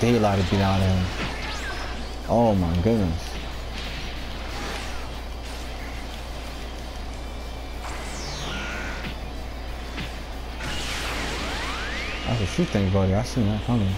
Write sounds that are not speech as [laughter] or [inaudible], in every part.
daylight beat out of him. Oh my goodness. That's a shoot thing, buddy. I seen that coming.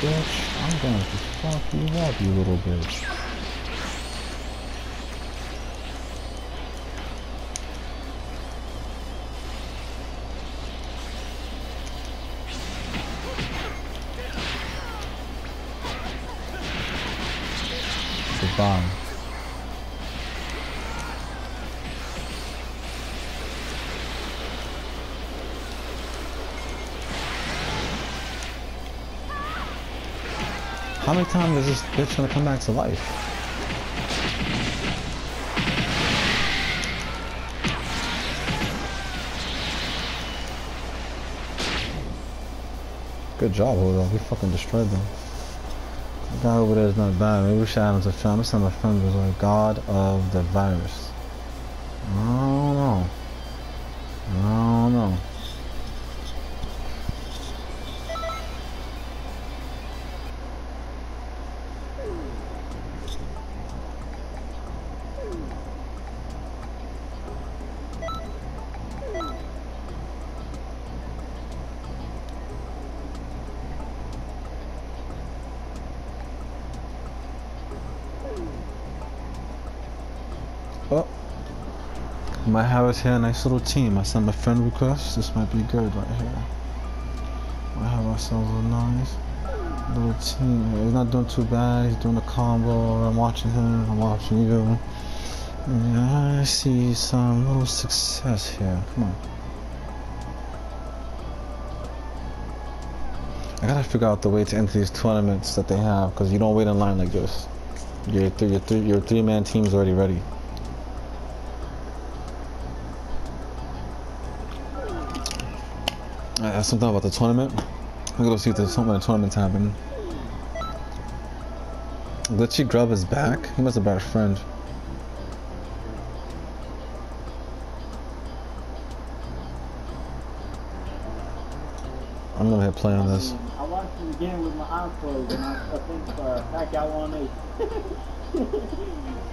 Bitch. I'm going to fuck you up, you little bitch. Goodbye. How many times is this bitch gonna come back to life? Good job, Hold We fucking destroyed them. The guy over there is not bad. Maybe we should add him to film. This time my friend was like God of the virus. I might have us here a nice little team. I sent my friend request. This might be good right here. Might have ourselves a nice little team. He's not doing too bad. He's doing a combo. I'm watching him. I'm watching you. Yeah, I see some little success here. Come on. I gotta figure out the way to enter these tournaments that they have because you don't wait in line like this. Your three, your three, your three-man team's already ready. Uh, something about the tournament. I'm gonna see if there's something in the tournament's happening. Glitchy Grub is back? He must have brought a friend. I'm gonna hit play on this. I watched it again with my eyes closed and I, I think uh, Pacquiao won eight. [laughs]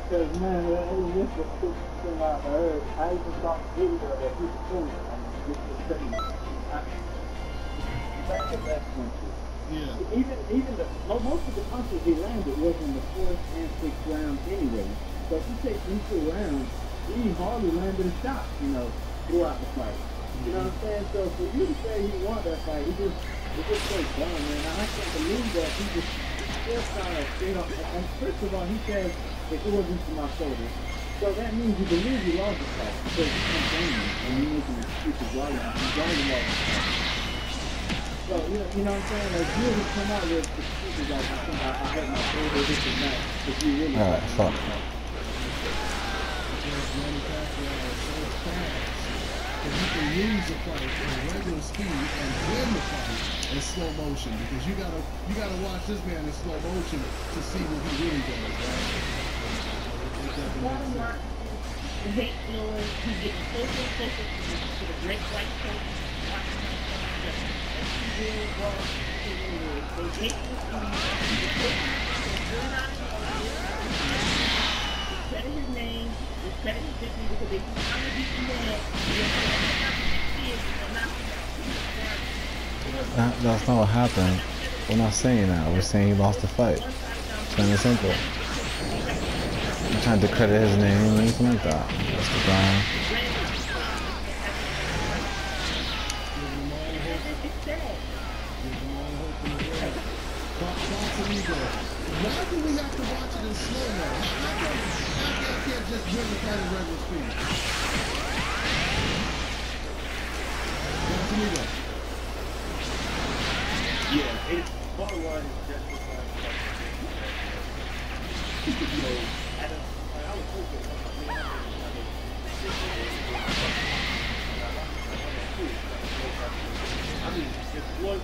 Because man, it was just the thing I heard. I even saw the video that he was doing. I mean, just crazy back punches. Yeah. Even even the most of the punches he landed was in the fourth and sixth round anyway. So if you take these two rounds, he hardly landed a shot, you know, throughout the fight. You know what I'm mm-hmm. saying? So for you to say he won that fight, he just it's just so dumb, man. I can't believe that he just still kind of you know and first of all he says it wasn't for my shoulder. So that means you believe you lost the fight because you're complaining and you're making excuses why you why you lost the fight. So, you know, you know what I'm saying? Like, you would come out with excuses like, I think I, I hurt my shoulder, this and that, if you really Alright, fuck. you can lose the fight in regular speed and win the fight in slow motion because you gotta you gotta watch this man in slow motion to see what he really does, right? Bottom line, the hate feeling, he's getting closer and closer to the great white coat. That, that's not what happened. We're not saying that. We're saying he lost the fight. Plain and simple. I'm trying to credit his name or anything like that. That's the problem. everyone justifies so at a, I was hoping I mean, I mean, I mean, if Floyd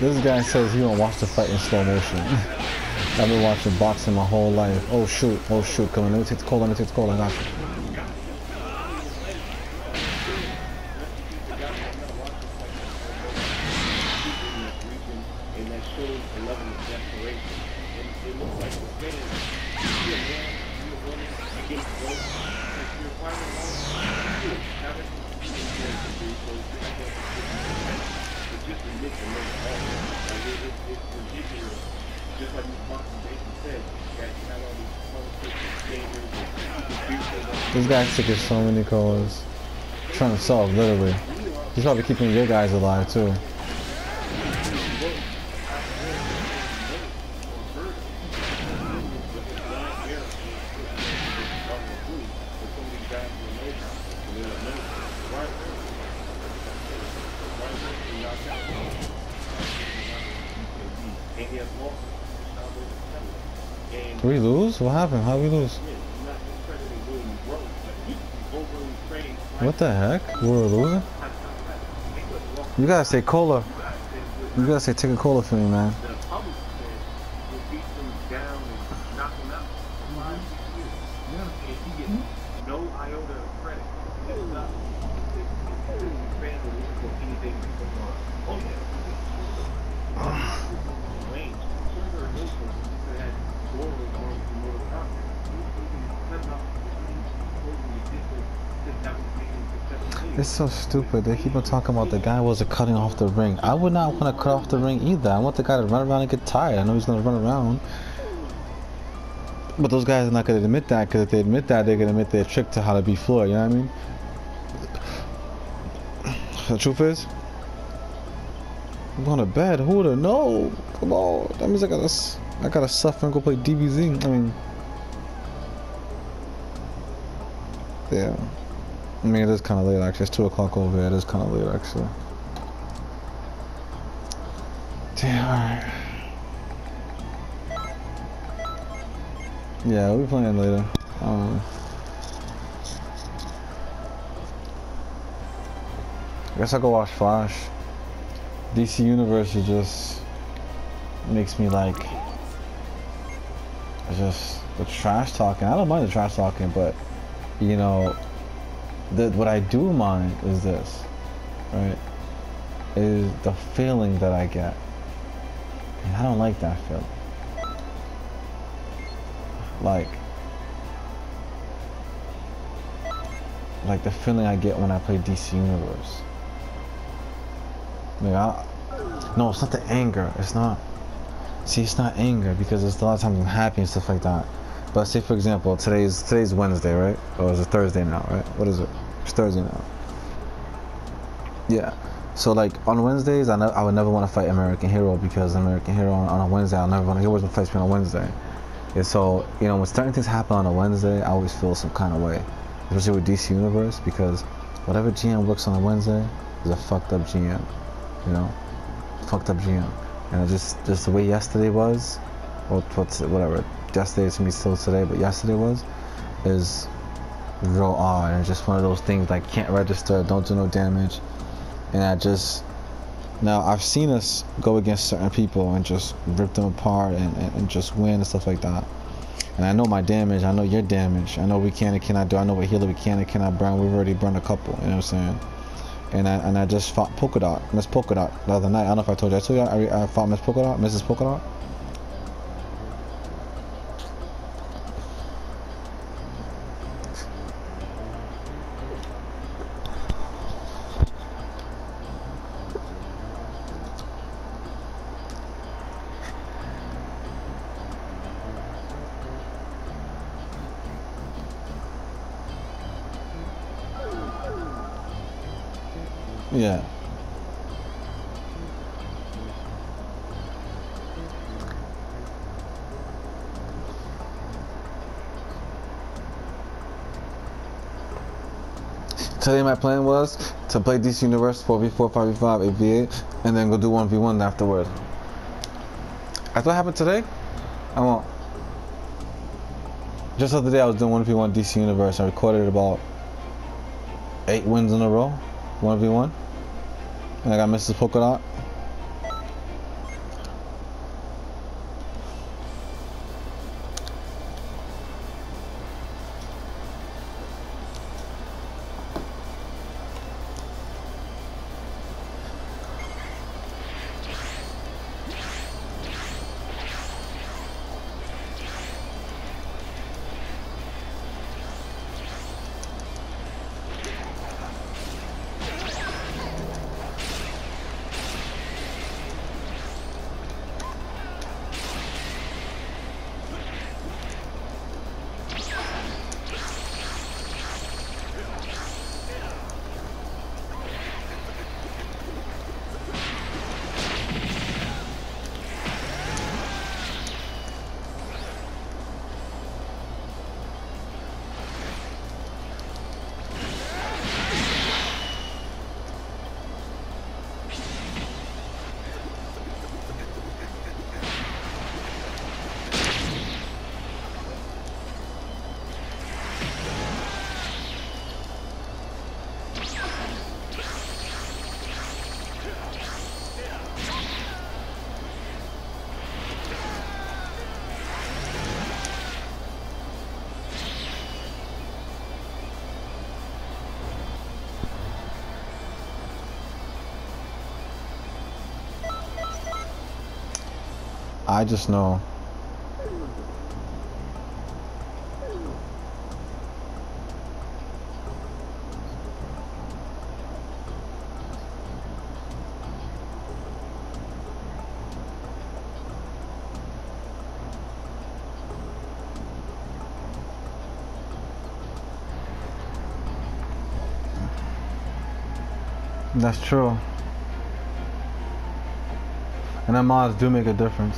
This guy says he don't watch the fight in slow motion. [laughs] I've been watching boxing my whole life. Oh shoot, oh shoot, come on, let me take the call, let me take the call, I got you. These politics, gamers, and computers, This guy taking so many calls. Trying to solve, literally. He's probably keeping your guys alive too. We lose? What happened? How we lose? What the heck? We were losing? You gotta say cola. You gotta say take a cola for me, man. It's so stupid. They keep on talking about the guy wasn't cutting off the ring. I would not want to cut off the ring either. I want the guy to run around and get tired. I know he's gonna run around. But those guys are not gonna admit that because if they admit that, they're gonna admit their trick to how to be Floyd. You know what I mean? The truth is, I'm going to bed. Who would have known? Come on. That means I gotta, s- I gotta suffer and go play DBZ. I mean, yeah. I mean, it is kind of late actually. It's two o'clock over here. It is kind of late actually. Damn. Alright. Yeah, we'll be playing later. Um, I guess I'll go watch Flash. DC Universe is just makes me like just the trash talking. I don't mind the trash talking, but you know, what I do mind is this, right? Is the feeling that I get, and I don't like that feeling. Like, like the feeling I get when I play DC Universe. Like I, no, it's not the anger. It's not. See, it's not anger because it's a lot of times I'm happy and stuff like that. But say for example, today's today's Wednesday, right? Or is it Thursday now, right? What is it? It's Thursday now. Yeah. So like on Wednesdays, I know I would never want to fight American Hero because American Hero on, on a Wednesday, I'll never want to. He always fights me on a Wednesday. And so you know when certain things happen on a Wednesday, I always feel some kind of way, especially with DC Universe because whatever GM works on a Wednesday is a fucked up GM. You know, fucked up GM. And just just the way yesterday was, or what's whatever. Yesterday to me still today, but yesterday was, is real odd. And just one of those things like can't register, don't do no damage, and I just now I've seen us go against certain people and just rip them apart and, and, and just win and stuff like that. And I know my damage, I know your damage, I know we can and cannot do, I know what healer we can and cannot burn. We've already burned a couple, you know what I'm saying? And I and I just fought Polka Dot, Miss Polka Dot the other night. I don't know if I told you. I told you I, I fought Miss Polka Dot, Mrs. Polka Dot. Yeah. Today my plan was to play DC Universe 4v4, 5v5, 8v8, and then go do 1v1 afterward. That's what happened today? I won't. Just the other day I was doing 1v1 DC Universe. I recorded about 8 wins in a row, 1v1. And I got Mrs. Polka Dot. I just know. That's true. And that mods do make a difference.